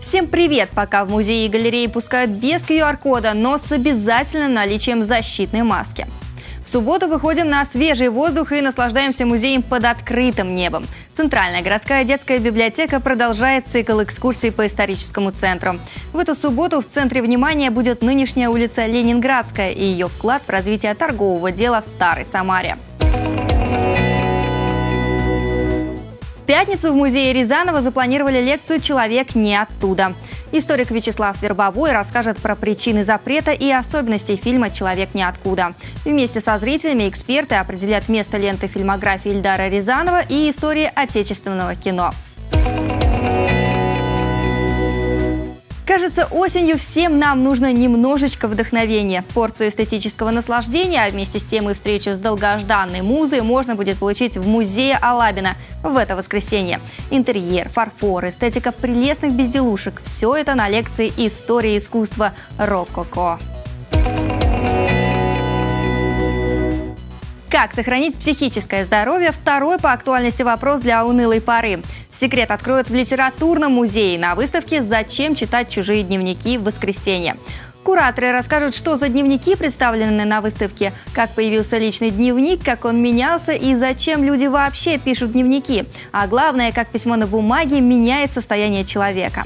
Всем привет! Пока в музее и галерее пускают без QR-кода, но с обязательным наличием защитной маски. В субботу выходим на свежий воздух и наслаждаемся музеем под открытым небом. Центральная городская детская библиотека продолжает цикл экскурсий по историческому центру. В эту субботу в центре внимания будет нынешняя улица Ленинградская и ее вклад в развитие торгового дела в Старой Самаре. В пятницу в музее Рязанова запланировали лекцию «Человек не оттуда». Историк Вячеслав Вербовой расскажет про причины запрета и особенности фильма «Человек ниоткуда». Вместе со зрителями эксперты определят место ленты фильмографии Ильдара Рязанова и истории отечественного кино. Кажется, осенью всем нам нужно немножечко вдохновения, порцию эстетического наслаждения, а вместе с тем и встречу с долгожданной музой можно будет получить в музее Алабина в это воскресенье. Интерьер, фарфор, эстетика прелестных безделушек – все это на лекции «История искусства Рококо». Как сохранить психическое здоровье – второй по актуальности вопрос для унылой поры. Секрет откроют в литературном музее на выставке «Зачем читать чужие дневники в воскресенье». Кураторы расскажут, что за дневники представлены на выставке, как появился личный дневник, как он менялся и зачем люди вообще пишут дневники. А главное, как письмо на бумаге меняет состояние человека.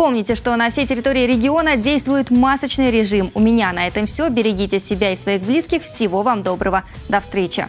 Помните, что на всей территории региона действует масочный режим. У меня на этом все. Берегите себя и своих близких. Всего вам доброго. До встречи.